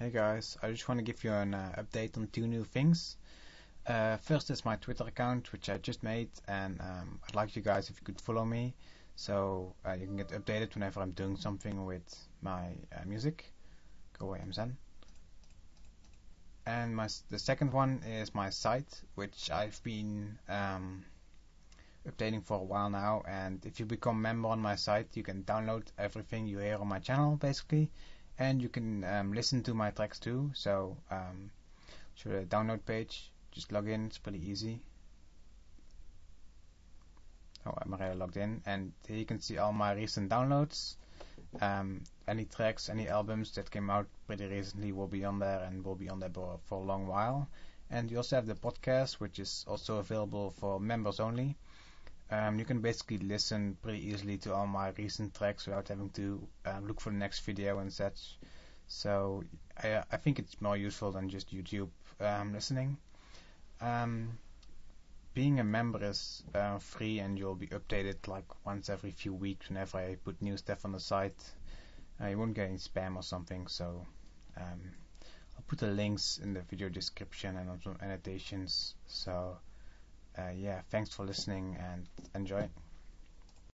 Hey guys, I just want to give you an uh, update on two new things. Uh, first is my Twitter account, which I just made, and um, I'd like you guys if you could follow me, so uh, you can get updated whenever I'm doing something with my uh, music. Go away, MZN. And my the second one is my site, which I've been um, updating for a while now. And if you become member on my site, you can download everything you hear on my channel, basically, and you can um, listen to my tracks too. So, um, show the download page. Just log in. It's pretty easy. Oh, I'm already logged in, and here you can see all my recent downloads. Um, any tracks, any albums that came out pretty recently will be on there and will be on there for, for a long while. And you also have the podcast, which is also available for members only. Um, you can basically listen pretty easily to all my recent tracks without having to um, look for the next video and such. So I, I think it's more useful than just YouTube um, listening. Um, being a member is uh, free and you'll be updated like once every few weeks whenever I put new stuff on the site. Uh, you won't get any spam or something, so um, I'll put the links in the video description and on some annotations. So Uh, yeah, thanks for listening and enjoy.